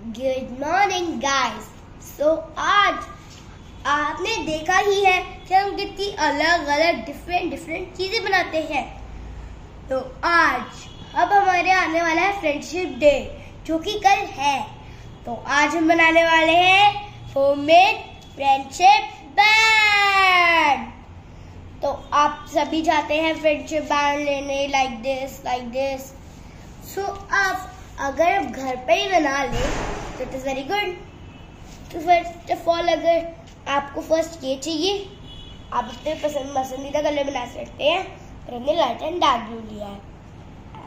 Good morning guys so आज आपने देखा ही है कि हम कितनी अलग अलग डिफरेंट डिफरेंट चीज़ें बनाते हैं। तो आज अब हमारे आने वाला है फ्रेंडशिप डे जो कि कल है। तो आज हम बनाने वाले हैं होममेड फ्रेंडशिप बैंड तो आप सभी जाते हैं फ्रेंडशिप बैंड लेने like this like this so आप अगर आप घर पे ही बना ले तो इट इज़ वेरी गुड तो फ़र्स्ट ऑफ़ ऑल अगर आपको फ़र्स्ट ये चाहिए, आप अपने पसंद, पसंदीदा कलर बना सकते हैं। और हमने लाइट एंड डार्क ब्लू लिया है।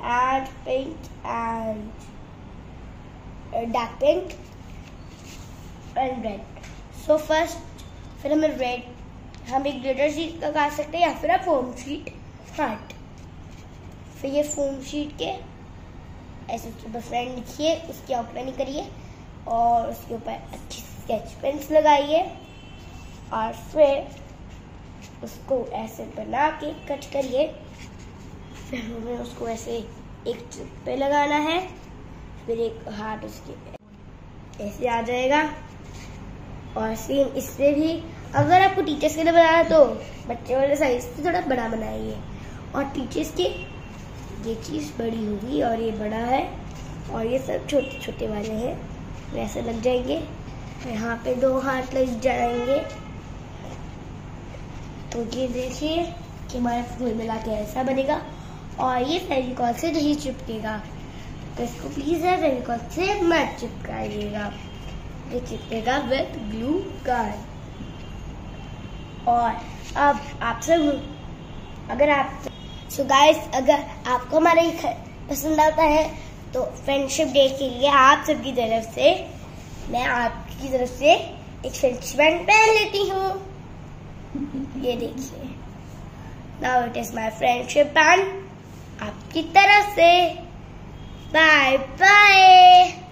And pink and dark pink and red so first फिर हमें रेड हम एक ग्लिटर शीट लगा सकते हैं या फिर आप फोम शीट हट फिर ये फोम शीट के ऐसे उसके फ्रेंड लिखिए उसकी आउटलाइन करिए और उसके ऊपर अच्छी स्केच पेंस लगाइए और फिर उसको ऐसे बना के कट करिए। फिर हमें उसको ऐसे एक चिप पे लगाना है। फिर एक हाथ उसके ऐसे आ जाएगा। और सेम इससे भी, अगर आपको टीचर्स के लिए बनाना तो बच्चे वाले साइज़ से थोड़ा बड़ा बनाइए। और टीचर्स के ये चीज़ बड़ी होगी और ये बड़ा है और ये सब छोटे छोटे वाले हैं। वैसे लग जाएँगे। यहाँ पे दो हाथ लग जाएँगे। तो ये देखिए कि हमारा फूल मिला के ऐसा बनेगा और ये फेविकॉल से नहीं चिपकेगा। तो इसको प्लीज़ है, फेविकॉल से मत चिपकाइएगा। ये चिपकेगा विद ग्लू गन और अब आप सब, अगर आप सो so गाइस अगर आपको हमारा ये पसंद आता है तो फ्रेंडशिप डे के लिए आप सबकी तरफ़ से, मैं आपकी तरफ़ से एक फ्रेंडशिप बैंड पहन लेती हूँ। ये देखिए। Now it is my friendship band आपकी तरफ़ से। Bye bye